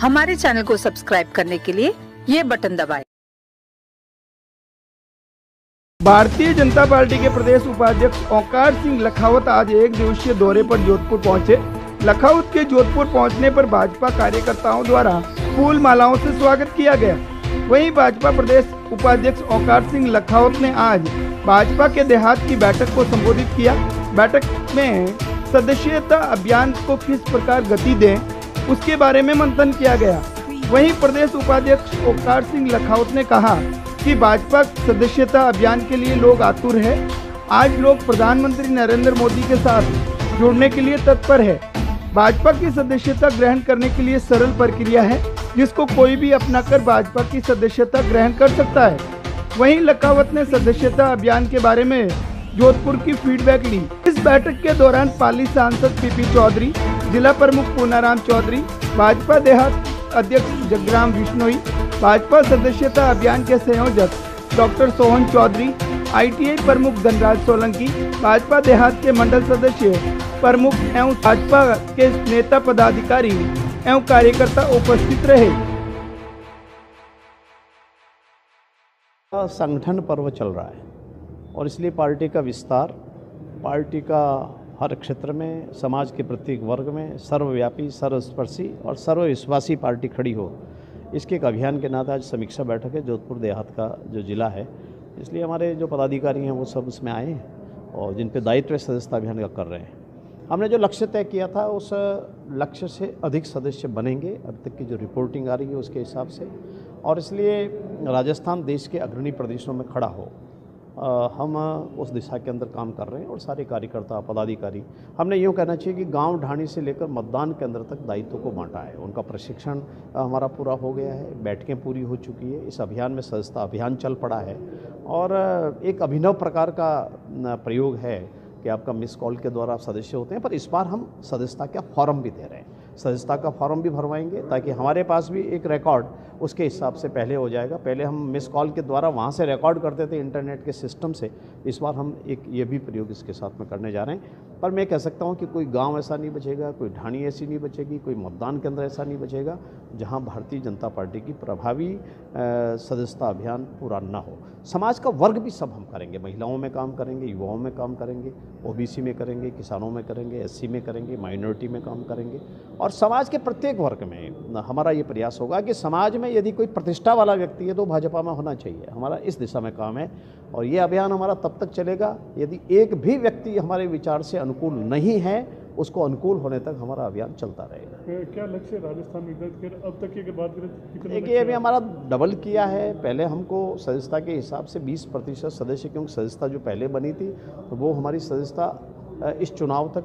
हमारे चैनल को सब्सक्राइब करने के लिए ये बटन दबाएँ। भारतीय जनता पार्टी के प्रदेश उपाध्यक्ष ओंकार सिंह लखावत आज एक दिवसीय दौरे पर जोधपुर पहुँचे। लखावत के जोधपुर पहुँचने पर भाजपा कार्यकर्ताओं द्वारा फूल मालाओं से स्वागत किया गया। वहीं भाजपा प्रदेश उपाध्यक्ष ओंकार सिंह लखावत ने आज भाजपा के देहात की बैठक को संबोधित किया। बैठक में सदस्यता अभियान को किस प्रकार गति दें, उसके बारे में मंथन किया गया। वहीं प्रदेश उपाध्यक्ष ओंकार सिंह लखावत ने कहा कि भाजपा सदस्यता अभियान के लिए लोग आतुर है। आज लोग प्रधानमंत्री नरेंद्र मोदी के साथ जुड़ने के लिए तत्पर है। भाजपा की सदस्यता ग्रहण करने के लिए सरल प्रक्रिया है, जिसको कोई भी अपनाकर भाजपा की सदस्यता ग्रहण कर सकता है। वहीं लखावत ने सदस्यता अभियान के बारे में जोधपुर की फीडबैक ली। इस बैठक के दौरान पाली सांसद पीपी चौधरी, जिला प्रमुख पूनाराम चौधरी, भाजपा देहात अध्यक्ष जगराम बिश्नोई भाजपा सदस्यता अभियान के संयोजक डॉक्टर सोहन चौधरी, आईटीआई प्रमुख धनराज सोलंकी, भाजपा देहात के मंडल सदस्य प्रमुख एवं भाजपा के नेता पदाधिकारी एवं कार्यकर्ता उपस्थित रहे। संगठन पर्व चल रहा है और इसलिए पार्टी का विस्तार, पार्टी का हर क्षेत्र में, समाज के प्रत्येक वर्ग में सर्वव्यापी, सर्वस्पर्शी और सर्वविश्वासी पार्टी खड़ी हो। इसके एक अभियान के नाते आज समीक्षा बैठक है, जोधपुर देहात का जो जिला है। इसलिए हमारे जो पदाधिकारी हैं, वो सब उसमें आए हैं और जिन पे दायित्व सदस्यता अभियान का कर रहे हैं। हमने जो लक्ष्य तय किया था, उस लक्ष्य से अधिक सदस्य बनेंगे। अब तक की जो रिपोर्टिंग आ रही है, उसके हिसाब से। और इसलिए राजस्थान देश के अग्रणी प्रदेशों में खड़ा हो। हम उस दिशा के अंदर काम कर रहे हैं और सारे कार्यकर्ता, पदाधिकारी, हमने यूँ कहना चाहिए कि गाँव ढाणी से लेकर मतदान केंद्र तक दायित्व को बांटा है। उनका प्रशिक्षण हमारा पूरा हो गया है, बैठकें पूरी हो चुकी है, इस अभियान में सदस्यता अभियान चल पड़ा है और एक अभिनव प्रकार का प्रयोग है कि आपका मिस कॉल के द्वारा आप सदस्य होते हैं, पर इस बार हम सदस्यता का फॉर्म भी दे रहे हैं। सदस्यता का फॉर्म भी भरवाएँगे ताकि हमारे पास भी एक रिकॉर्ड उसके हिसाब से पहले हो जाएगा। पहले हम मिस कॉल के द्वारा वहाँ से रिकॉर्ड करते थे इंटरनेट के सिस्टम से। इस बार हम एक ये भी प्रयोग इसके साथ में करने जा रहे हैं। पर मैं कह सकता हूँ कि कोई गाँव ऐसा नहीं बचेगा, कोई ढाणी ऐसी नहीं बचेगी, कोई मतदान केंद्र ऐसा नहीं बचेगा, जहाँ भारतीय जनता पार्टी की प्रभावी सदस्यता अभियान पूरा ना हो। समाज का वर्ग भी सब हम करेंगे। महिलाओं में काम करेंगे, युवाओं में काम करेंगे, ओबीसी में करेंगे, किसानों में करेंगे, एससी में करेंगे, माइनॉरिटी में काम करेंगे। और समाज के प्रत्येक वर्ग में हमारा ये प्रयास होगा कि समाज में यदि कोई प्रतिष्ठा वाला व्यक्ति है तो भाजपा में होना चाहिए। हमारा इस दिशा में काम है और ये अभियान हमारा तब तक चलेगा यदि एक भी व्यक्ति हमारे विचार से अनुकूल नहीं है उसको अनुकूल होने तक हमारा अभियान चलता रहेगा। क्या लक्ष्य राजस्थान में अब तक की बात करें देखिए अभी हमारा डबल किया है। पहले हमको सदस्यता के हिसाब से 20 प्रतिशत सदस्य क्योंकि सदस्यता जो पहले बनी थी तो वो हमारी सदस्यता इस चुनाव तक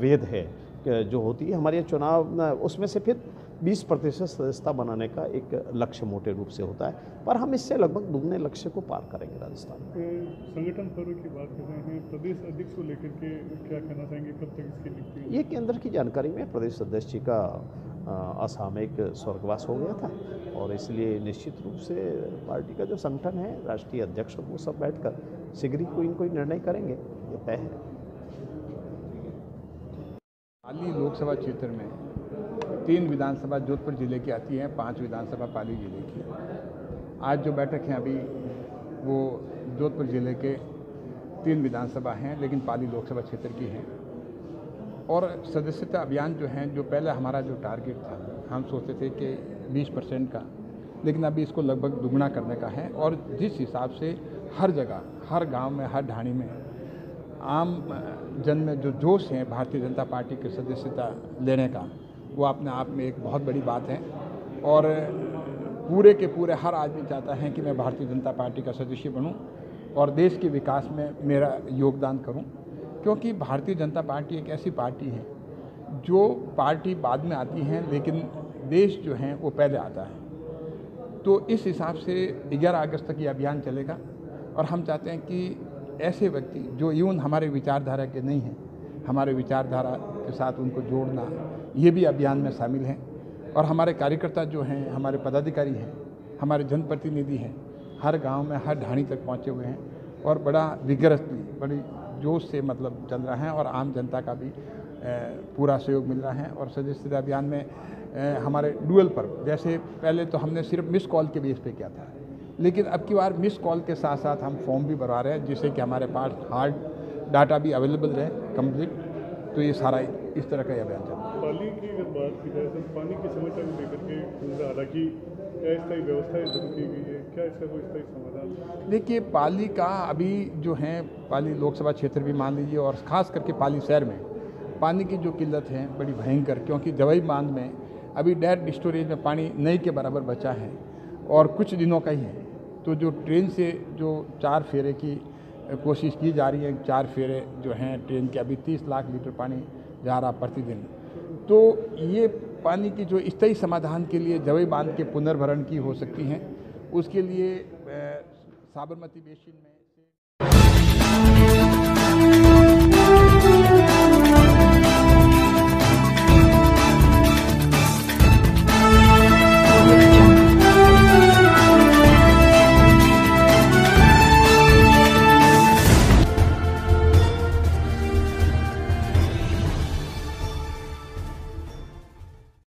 वेद है। जो होती है हमारे चुनाव उसमें से फिर 20 प्रतिशत सदस्यता बनाने का एक लक्ष्य मोटे रूप से होता है। पर हम इससे लगभग दुगने लक्ष्य को पार करेंगे राजस्थान में। संगठन पर्व की बात कर रहे हैं प्रदेश अध्यक्ष को लेकर के क्या कहना चाहेंगे कब तक इसकी नियुक्ति ये केंद्र की जानकारी में प्रदेश अध्यक्ष जी का असामयिक स्वर्गवास हो गया था और इसलिए निश्चित रूप से पार्टी का जो संगठन है राष्ट्रीय अध्यक्ष वो सब बैठकर शीघ्र ही कोई कोई निर्णय करेंगे ये तय है। पाली लोकसभा क्षेत्र में तीन विधानसभा जोधपुर ज़िले की आती हैं, पाँच विधानसभा पाली ज़िले की आज जो बैठक है अभी, वो जोधपुर ज़िले के तीन विधानसभा हैं, लेकिन पाली लोकसभा क्षेत्र की हैं। और सदस्यता अभियान जो है, जो पहले हमारा जो टारगेट था, हम सोचते थे कि 20 परसेंट का, लेकिन अभी इसको लगभग दुगना करने का है। और जिस हिसाब से हर जगह, हर गाँव में, हर ढाणी में आम जन में जो जोश है भारतीय जनता पार्टी की सदस्यता लेने का, वो अपने आप में एक बहुत बड़ी बात है। और पूरे के पूरे हर आदमी चाहता है कि मैं भारतीय जनता पार्टी का सदस्य बनूं और देश के विकास में मेरा योगदान करूँ, क्योंकि भारतीय जनता पार्टी एक ऐसी पार्टी है, जो पार्टी बाद में आती है, लेकिन देश जो है वो पहले आता है। तो इस हिसाब से 11 अगस्त तक ये अभियान चलेगा और हम चाहते हैं कि ऐसे व्यक्ति जो इवन हमारे विचारधारा के नहीं हैं, हमारे विचारधारा के साथ उनको जोड़ना, ये भी अभियान में शामिल हैं। और हमारे कार्यकर्ता जो हैं, हमारे पदाधिकारी हैं, हमारे जनप्रतिनिधि हैं, हर गाँव में, हर ढाणी तक पहुँचे हुए हैं और बड़ा विगरसली बड़ी जोश से मतलब चल रहा है और आम जनता का भी पूरा सहयोग मिल रहा है। और सदस्यता अभियान में हमारे डुअल पर, जैसे पहले तो हमने सिर्फ़ मिस कॉल के बेस पे किया था। लेकिन अब की बार मिस कॉल के साथ साथ हम फॉर्म भी भरवा रहे हैं जिससे कि हमारे पास हार्ड डाटा भी अवेलेबल रहे कंप्लीट तो ये सारा इस तरह का ये अभियान चल रहा है। पानी की अगर बात की जाए तो पानी की समस्या को लेकर के हालाँकि क्या स्थायी व्यवस्थाएँ शुरू की गई है? क्या इसका कोई स्थायी समाधान देखिए पाली का अभी जो है पाली लोकसभा क्षेत्र भी मान लीजिए और ख़ास करके पाली शहर में पानी की जो किल्लत है बड़ी भयंकर क्योंकि जवई बाँध में अभी डेड स्टोरेज में पानी नहीं के बराबर बचा है और कुछ दिनों का ही है। तो जो ट्रेन से जो चार फेरे की कोशिश की जा रही है, चार फेरे जो हैं ट्रेन के, अभी तीस लाख लीटर पानी जा रहा प्रतिदिन। तो ये पानी की जो स्थायी समाधान के लिए जवई बाँध के पुनर्भरण की हो सकती हैं। उसके लिए साबरमती बेसिन में